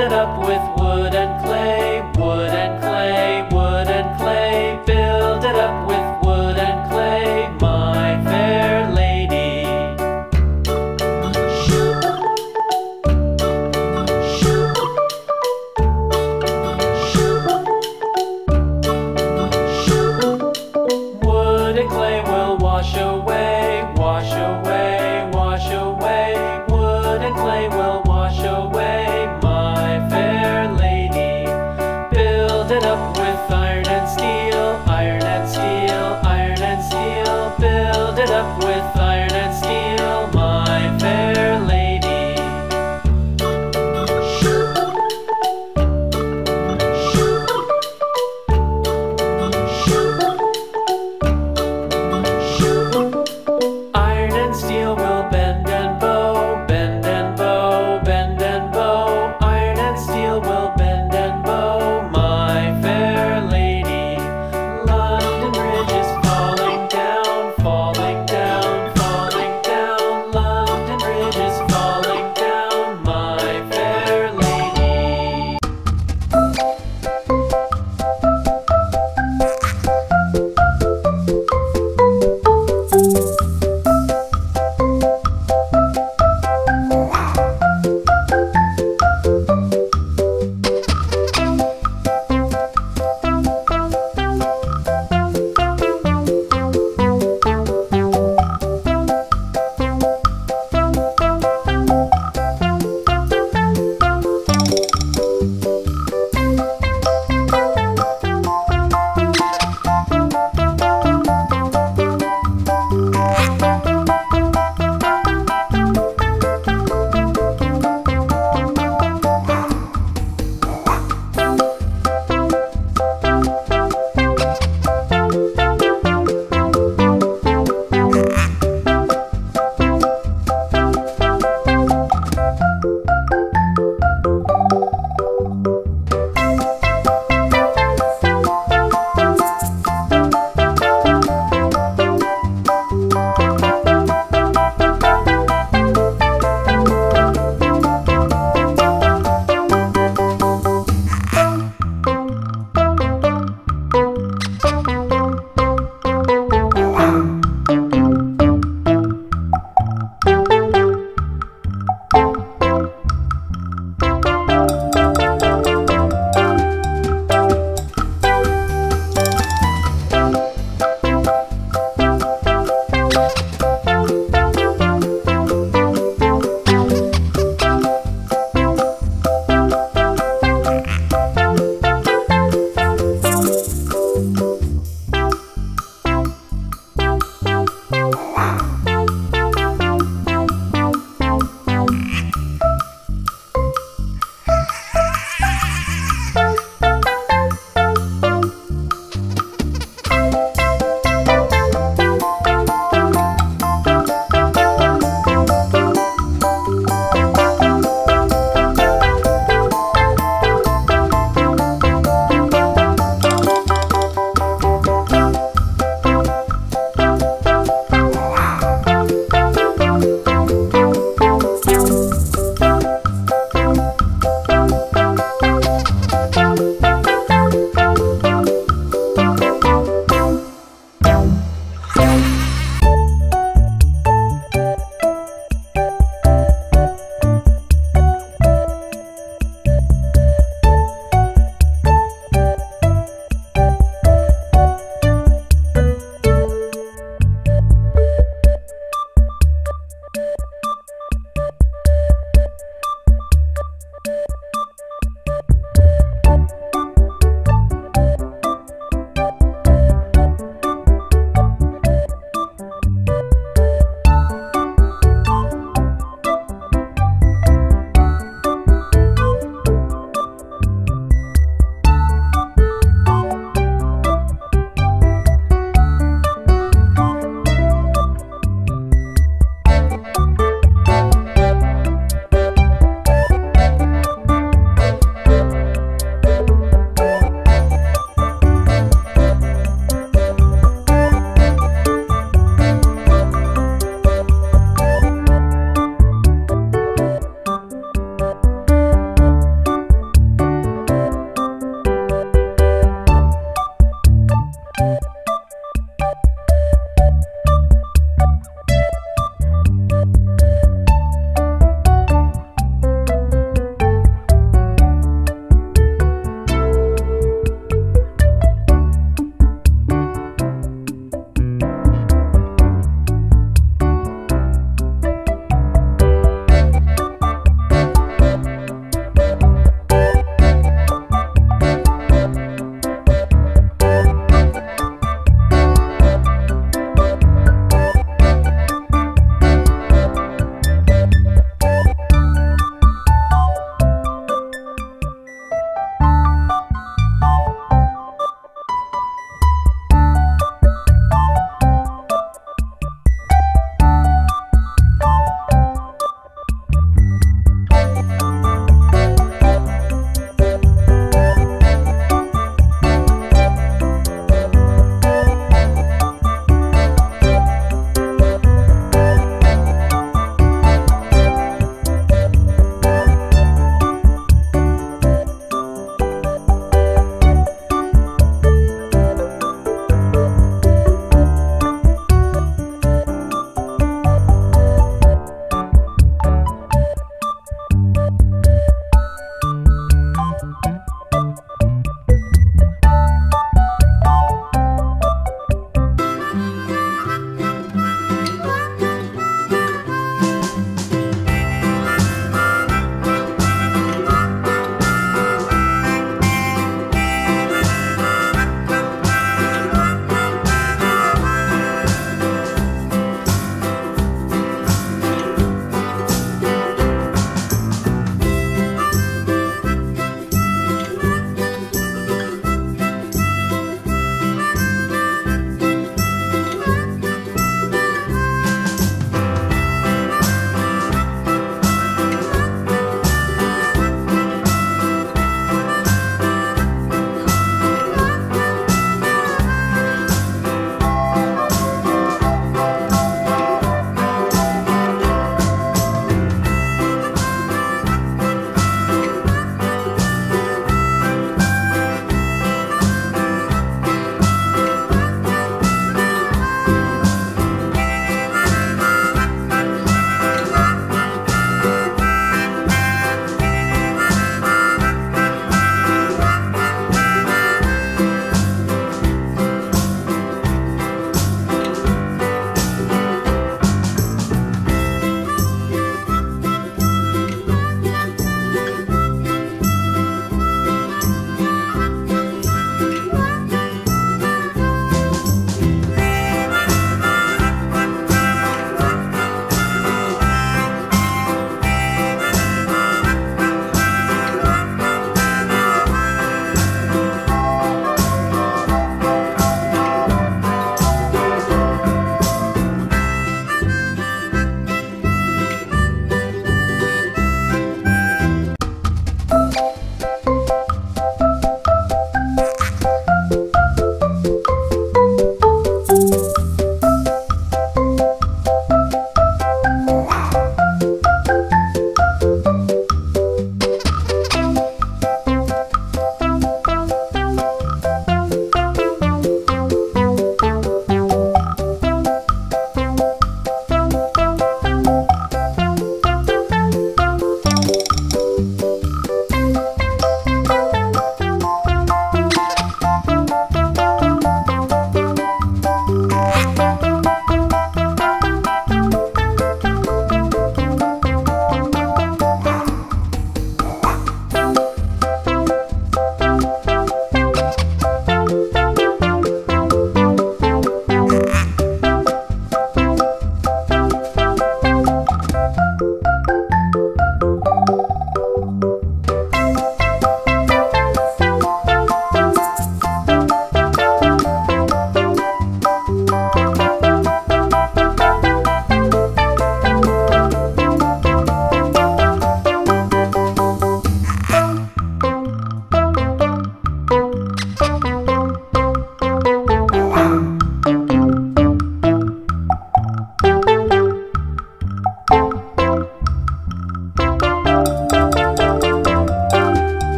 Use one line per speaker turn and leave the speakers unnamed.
it up with wood and clay, wood and clay.